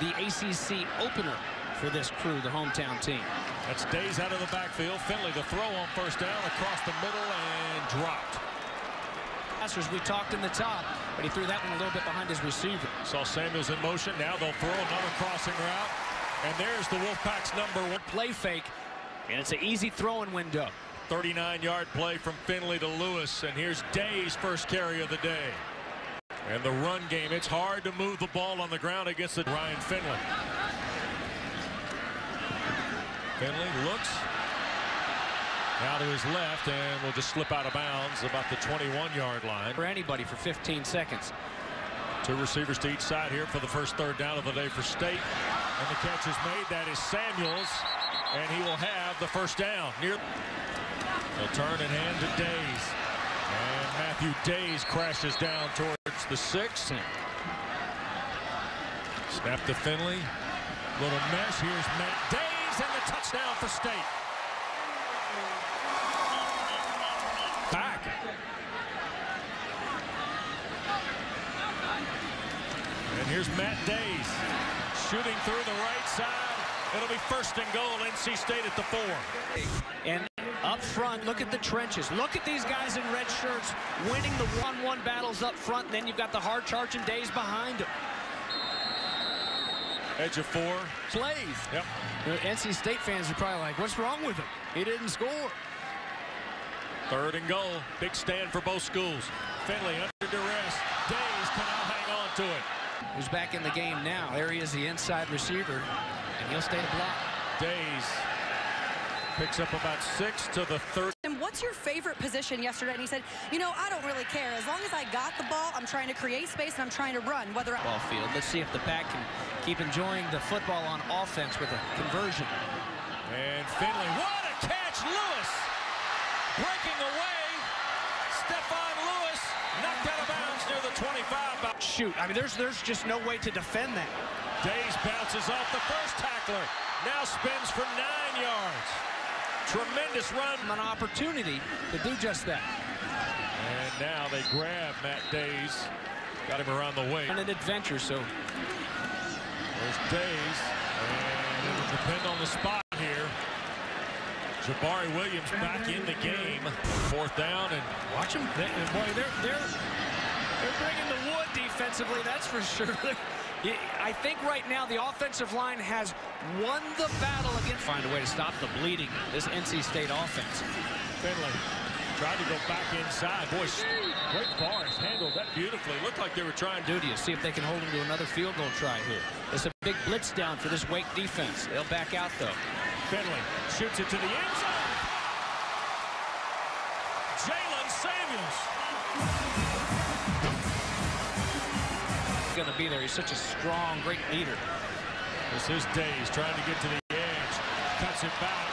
the ACC opener for this crew, the hometown team. That's Dayes out of the backfield. Finley the throw on first down across the middle and dropped. Passers, we talked in the top, but he threw that one a little bit behind his receiver. Saw Samuels in motion. Now they'll throw another crossing route. And there's the Wolfpack's number one. Play fake, and it's an easy throwing window. 39-yard play from Finley to Louis. And here's Dayes' first carry of the day. And the run game, it's hard to move the ball on the ground against the Ryan Finley. Finley looks now to his left and will just slip out of bounds about the 21-yard line. For anybody for 15 seconds. Two receivers to each side here for the first third down of the day for State. And the catch is made. That is Samuels. And he will have the first down. Near. He'll turn and hand to Dayes. And Matthew Dayes crashes down towards the six. Snap to Finley. Little mesh. Here's Matt Dayes and the touchdown for State. Back. And here's Matt Dayes shooting through the right side. It'll be first and goal, NC State at the four. And up front, look at the trenches. Look at these guys in red shirts winning the one-one battles up front. Then you've got the hard charging Dayes behind them. Edge of four. Plays. Yep. The NC State fans are probably like, what's wrong with him? He didn't score. Third and goal. Big stand for both schools. Finley under duress. Dayes cannot hang on to it. Who's back in the game now? There he is, the inside receiver, and he'll stay to block. Dayes picks up about six to the third. And what's your favorite position yesterday? And he said, you know, I don't really care. As long as I got the ball, I'm trying to create space and I'm trying to run. Whether I Ball field. Let's see if the pack can keep enjoying the football on offense with a conversion. And Finley, what a catch, Louis! Breaking away, Stephen Louis knocked out of bounds near the 25. Shoot, I mean, there's there's just no way to defend that. Dayes bounces off the first tackler. Now spins for nine yards. Tremendous run. An opportunity to do just that. And now they grab Matt Dayes. Got him around the way. And an adventure, so. There's Dayes. And it will depend on the spot here. Jabari Williams back in the game. Fourth down and watch them. They, boy, they're they're they're bringing the wood defensively. That's for sure. I think right now the offensive line has won the battle against. Find a way to stop the bleeding. This NC State offense. Finley tried to go back inside. Boy, Wake Forest handled that beautifully. Looked like they were trying to do to see if they can hold him to another field goal try here. It's a big blitz down for this Wake defense. They'll back out though. Finley shoots it to the end zone. Going to be there. He's such a strong, great leader. This is Dayes trying to get to the edge. Cuts it back.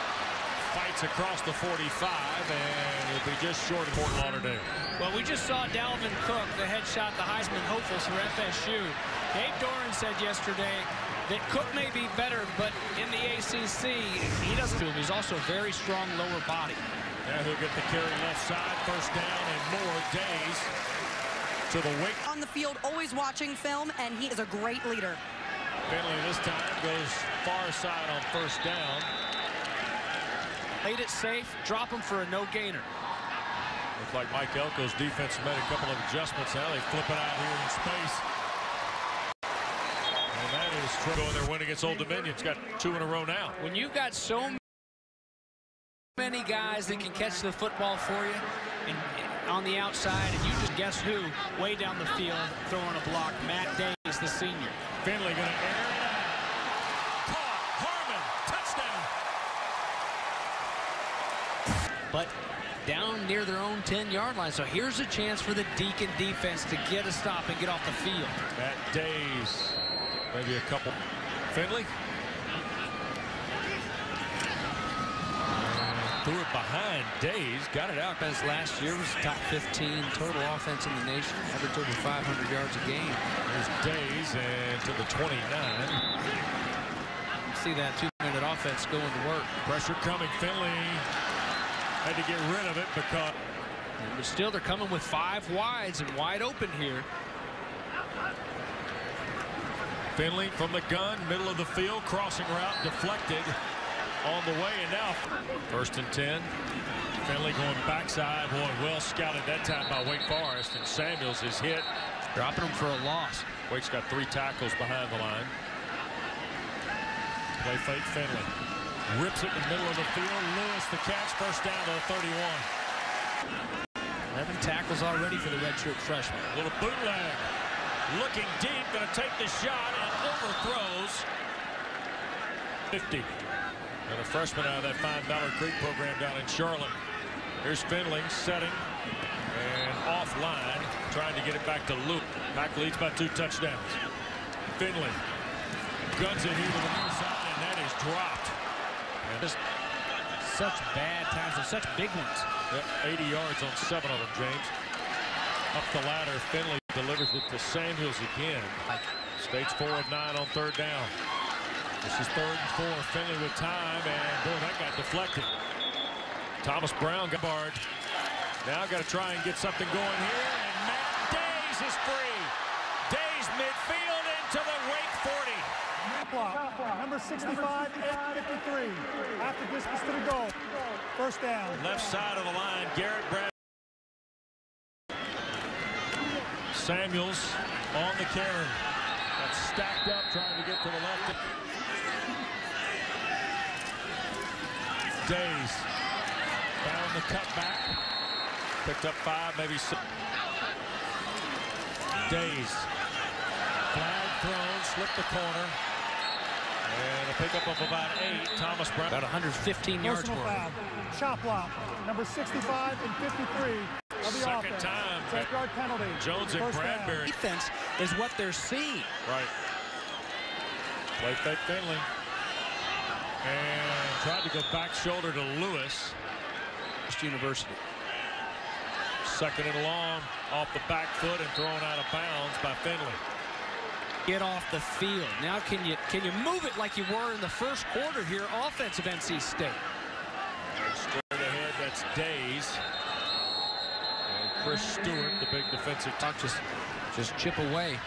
Fights across the 45, and it'll be just short of Fort Lauderdale. Well, we just saw Dalvin Cook, the headshot, the Heisman hopefuls for FSU. Dave Doeren said yesterday that Cook may be better, but in the ACC, he doesn't. He's also a very strong lower body. Now he'll get the carry left side, first down, and more Dayes to the Wake. On the field, always watching film, and he is a great leader. Finley this time goes far side on first down. Played it safe, drop him for a no-gainer. Looks like Mike Elko's defense made a couple of adjustments. Now they flip it out here in space. And that is trouble in their win against Old Dominion. It's got two in a row now. When you've got so many guys that can catch the football for you and on the outside, and you just guess who way down the field throwing a block. Matt Dayes, the senior. Finley going to air it out. Caught. Harmon. Touchdown. But down near their own 10-yard line. So here's a chance for the Deacon defense to get a stop and get off the field. Matt Dayes. Maybe a couple. Finley. Threw it behind Dayes, got it out. As last year was top 15 total offense in the nation, averaged over 500 yards a game. There's Dayes and to the 29. See that two-minute offense going to work. Pressure coming. Finley had to get rid of it because. But still, they're coming with five wides and wide open here. Finley from the gun, middle of the field, crossing route, deflected on the way, and now first and 10. Finley going backside. Boy, well scouted that time by Wake Forest, and Samuels is hit. Dropping him for a loss. Wake's got three tackles behind the line. Play fake Finley. Rips it in the middle of the field. Louis the catch. First down to the 31. 11 tackles already for the redshirt freshman. Little bootleg. Looking deep. Going to take the shot and overthrows. 50. And a freshman out of that fine Mallard Creek program down in Charlotte. Here's Finley setting and offline, trying to get it back to Luke. Pack leads by two touchdowns. Finley guns it here to the near side, and that is dropped. And Just such bad times and such big ones. Yep, 80 yards on seven of them, James. Up the ladder, Finley delivers it to Samuels again. States four of nine on third down. This is third and four. Finley with time, and boy, that got deflected. Thomas Brown got barred. Now got to try and get something going here, and Matt Dayes is free. Dayes midfield into the Wake 40. Block. Number 65 and 53. After distance to the goal. First down. Left side of the line, Garrett Brad. Samuels on the carry. That's stacked up, trying to get to the left. Dayes found the cutback. Picked up five, maybe six. Dayes. Flag thrown, slipped the corner. And a pickup of about eight. Thomas Brown. About 115 yards Personal for him. foul. Shot block. Number 65 and 53 of the Second offense. time. Take yard penalty. Jones and First down. Bradbury. Defense is what they're seeing. Right. Play fake Finley. And tried to go back shoulder to Louis. West University. Second and long off the back foot and thrown out of bounds by Finley. Get off the field. Now can you can you move it like you were in the first quarter here, offensive NC State? Straight ahead, that's Dayes. And Chris Stewart, the big defensive Talk just just chip away.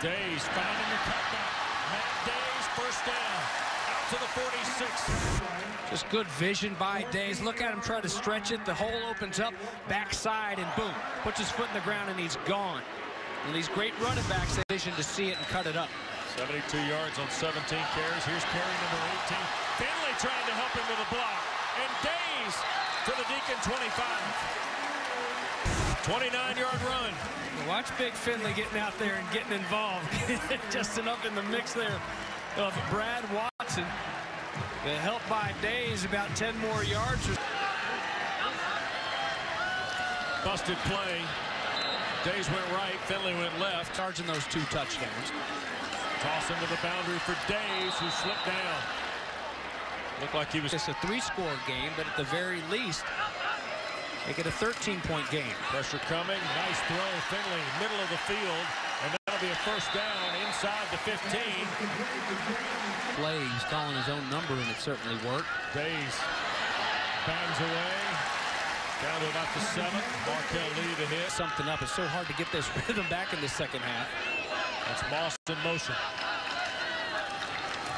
Dayes finding the cutback. Matt Dayes, first down. To the 46. Just good vision by Dayes. Look at him try to stretch it. The hole opens up, backside, and boom. Puts his foot in the ground, and he's gone. And these great running backs, they have vision to see it and cut it up. 72 yards on 17 carries. Here's carry number 18. Finley trying to help him with a block. And Dayes to the Deacon 25. 29-yard run. Watch Big Finley getting out there and getting involved. Just enough in the mix there of Brad Watson. The help by Dayes about 10 more yards. Busted play. Dayes went right. Finley went left. Charging those two touchdowns. Toss into the boundary for Dayes, who slipped down. Looked like he was It's a three-score game, but at the very least, make it a 13-point game. pressure coming. Nice throw. Finley, middle of the field. And that'll be a first down inside the 15. Play, he's calling his own number, and it certainly worked. Dayes bangs away. Down to about the seventh. Marquel Lee the hit. Something up. It's so hard to get this rhythm back in the second half. That's Moss in motion.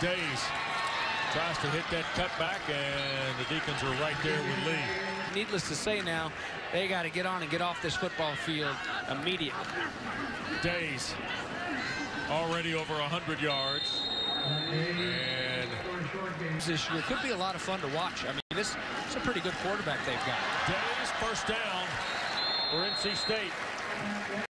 Dayes tries to hit that cutback, and the Deacons are right there with Lee. Needless to say now, they got to get on and get off this football field immediately. Dayes already over 100 yards. And This year could be a lot of fun to watch. I mean, this is a pretty good quarterback they've got. Dayes first down for NC State.